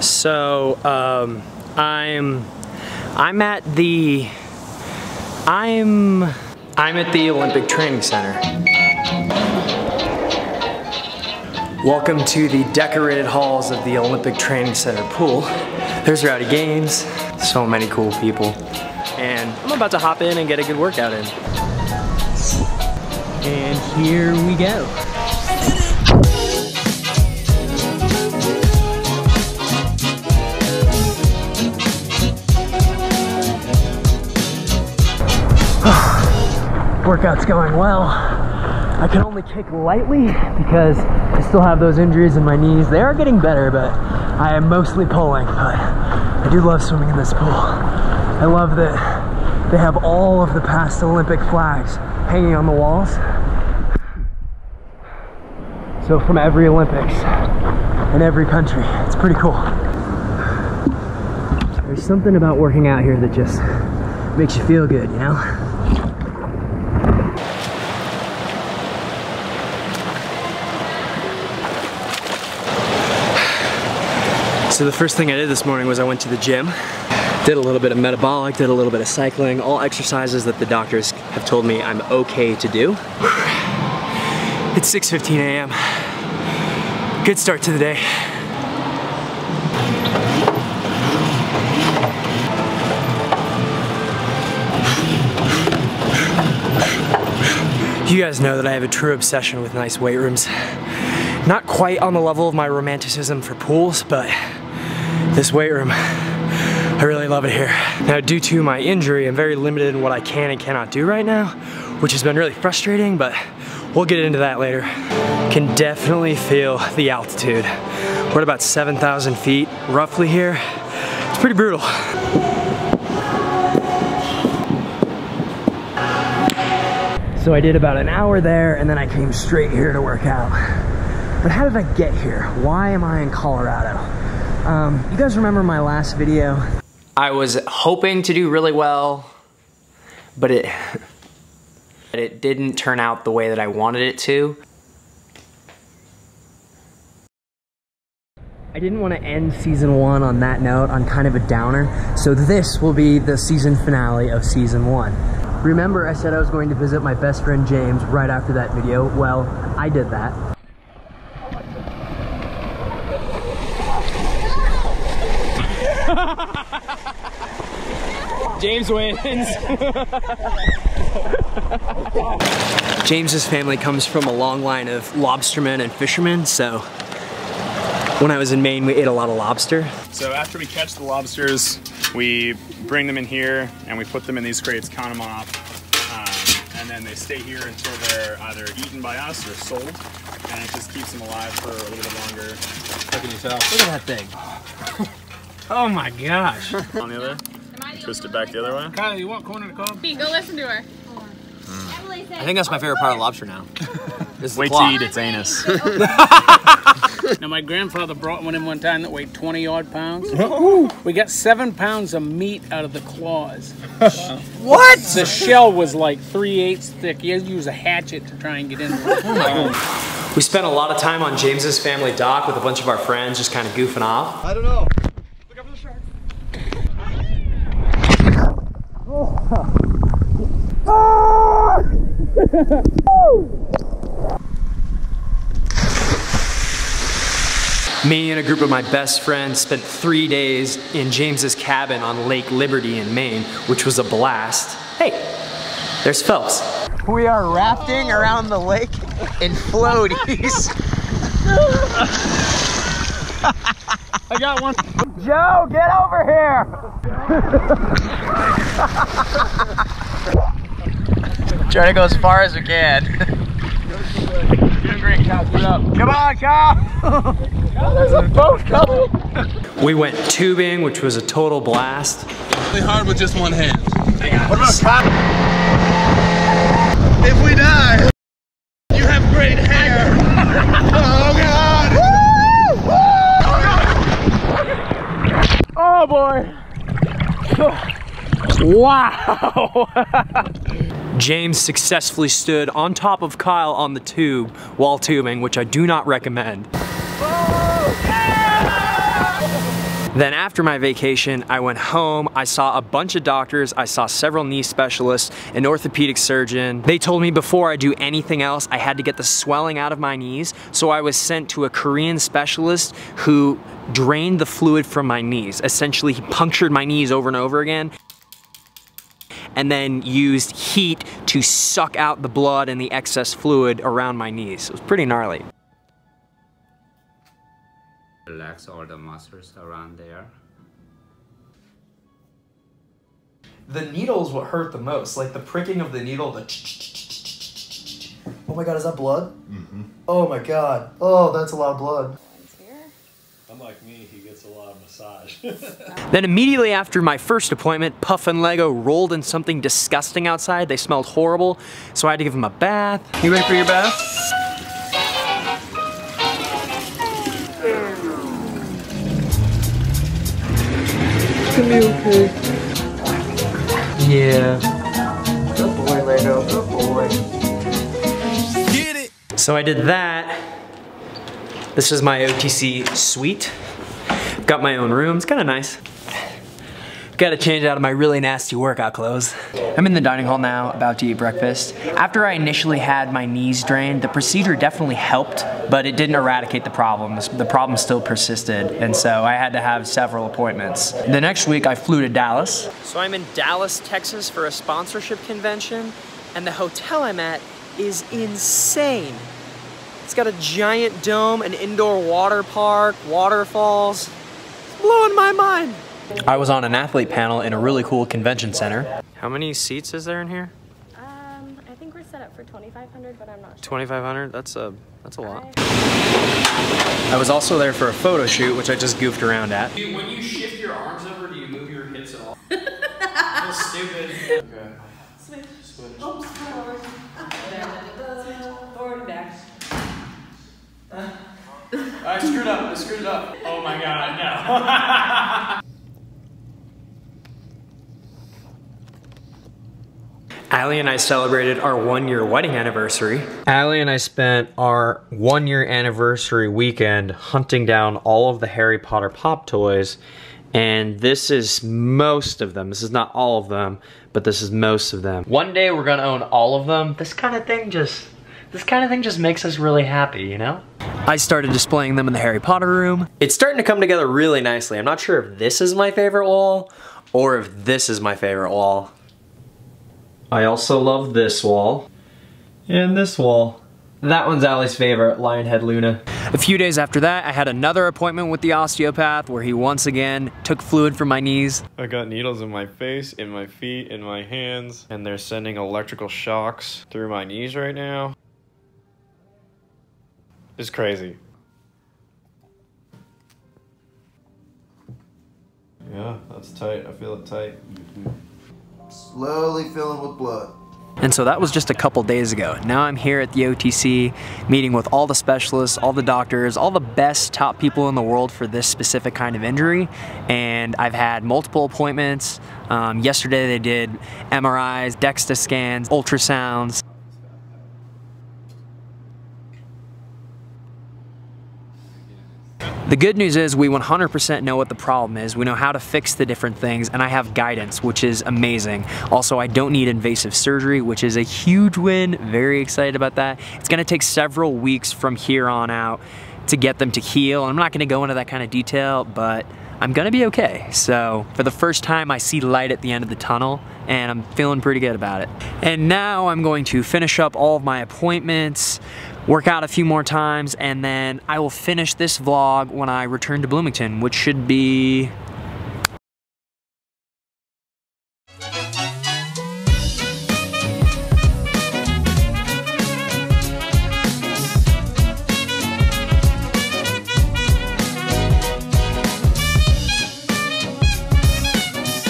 So, um, I'm, I'm at the, I'm, I'm at the Olympic Training Center. Welcome to the decorated halls of the Olympic Training Center pool. There's Rowdy Gaines, so many cool people. And I'm about to hop in and get a good workout in. And here we go. Workout's going well. I can only kick lightly because I still have those injuries in my knees. They are getting better, but I am mostly pulling. But I do love swimming in this pool. I love that they have all of the past Olympic flags hanging on the walls. So from every Olympics in every country, it's pretty cool. There's something about working out here that just makes you feel good, you know? So the first thing I did this morning was I went to the gym, did a little bit of metabolic, did a little bit of cycling, all exercises that the doctors have told me I'm okay to do. It's 6.15 a.m. Good start to the day. You guys know that I have a true obsession with nice weight rooms. Not quite on the level of my romanticism for pools, but this weight room. I really love it here. Now, due to my injury, I'm very limited in what I can and cannot do right now, which has been really frustrating, but we'll get into that later. Can definitely feel the altitude. We're at about 7,000 feet roughly here. It's pretty brutal. So I did about an hour there and then I came straight here to work out. But how did I get here? Why am I in Colorado? Um, you guys remember my last video? I was hoping to do really well, but it but it didn't turn out the way that I wanted it to. I didn't want to end season one on that note, on kind of a downer, so this will be the season finale of season one. Remember I said I was going to visit my best friend James right after that video? Well, I did that. James wins. James's family comes from a long line of lobstermen and fishermen, so when I was in Maine, we ate a lot of lobster. So after we catch the lobsters, we bring them in here and we put them in these crates, count them off, um, and then they stay here until they're either eaten by us or sold, and it just keeps them alive for a little bit longer. How can you tell? Look at that thing. oh my gosh. On the other, twist it back the other way. Kyle, you want corner to come? Go listen to her. Mm. I think that's my favorite part of lobster now. Is Wait to claw. eat its anus. Now, my grandfather brought one in one time that weighed 20 odd pounds. we got seven pounds of meat out of the claws. What? The shell was like three eighths thick. You had to use a hatchet to try and get in. it. Oh we spent a lot of time on James's family dock with a bunch of our friends, just kind of goofing off. I don't know. Me and a group of my best friends spent three days in James's cabin on Lake Liberty in Maine, which was a blast. Hey, there's Phelps. We are rafting around the lake in floaties. I got one. Joe, get over here! Trying to go as far as we can. Doing great, Kyle. Keep up. Come on, Kyle! There's a boat coming! We went tubing, which was a total blast. Really hard with just one hand. What about Kyle? If we die, you have great hair. oh God! Oh boy. Wow. James successfully stood on top of Kyle on the tube while tubing, which I do not recommend. Then after my vacation, I went home, I saw a bunch of doctors, I saw several knee specialists, an orthopedic surgeon. They told me before I do anything else, I had to get the swelling out of my knees, so I was sent to a Korean specialist who drained the fluid from my knees. Essentially, he punctured my knees over and over again and then used heat to suck out the blood and the excess fluid around my knees. It was pretty gnarly. Relax all the muscles around there. The needle is what hurt the most, like the pricking of the needle, the Oh my god, is that blood? Mm-hmm. Oh my god. Oh, that's a lot of blood. Unlike me, he gets a lot of massage. Then immediately after my first appointment, Puff and Lego rolled in something disgusting outside. They smelled horrible, so I had to give them a bath. You ready for your bath? Okay. Yeah. Good boy, Lego. Good boy. Get it. So I did that. This is my OTC suite. Got my own room. It's kind of nice. Got to change out of my really nasty workout clothes. I'm in the dining hall now, about to eat breakfast. After I initially had my knees drained, the procedure definitely helped, but it didn't eradicate the problem. The problem still persisted, and so I had to have several appointments. The next week, I flew to Dallas. So I'm in Dallas, Texas for a sponsorship convention, and the hotel I'm at is insane. It's got a giant dome, an indoor water park, waterfalls. It's blowing my mind. I was on an athlete panel in a really cool convention center. How many seats is there in here? Um, I think we're set up for 2,500, but I'm not sure. 2,500? That's a that's a lot. I- I was also there for a photo shoot, which I just goofed around at. When you shift your arms over, do you move your hips at all? That's stupid. I screwed up. I screwed up. Oh my god, no. Allie and I celebrated our one year wedding anniversary. Allie and I spent our one year anniversary weekend hunting down all of the Harry Potter pop toys. And this is most of them. This is not all of them, but this is most of them. One day we're gonna own all of them. This kind of thing just, this kind of thing just makes us really happy, you know? I started displaying them in the Harry Potter room. It's starting to come together really nicely. I'm not sure if this is my favorite wall or if this is my favorite wall. I also love this wall. And this wall. That one's Allie's favorite, Lionhead Luna. A few days after that, I had another appointment with the osteopath where he once again took fluid from my knees. I got needles in my face, in my feet, in my hands, and they're sending electrical shocks through my knees right now. It's crazy. Yeah, that's tight. I feel it tight. Slowly filling with blood. And so that was just a couple days ago. Now I'm here at the OTC, meeting with all the specialists, all the doctors, all the best top people in the world for this specific kind of injury. And I've had multiple appointments. Um, yesterday they did MRIs, DEXA scans, ultrasounds. The good news is we 100% know what the problem is. We know how to fix the different things and I have guidance, which is amazing. Also, I don't need invasive surgery, which is a huge win. Very excited about that. It's gonna take several weeks from here on out to get them to heal. I'm not gonna go into that kind of detail, but I'm gonna be okay. So for the first time, I see light at the end of the tunnel and I'm feeling pretty good about it. And now I'm going to finish up all of my appointments, work out a few more times, and then I will finish this vlog when I return to Bloomington, which should be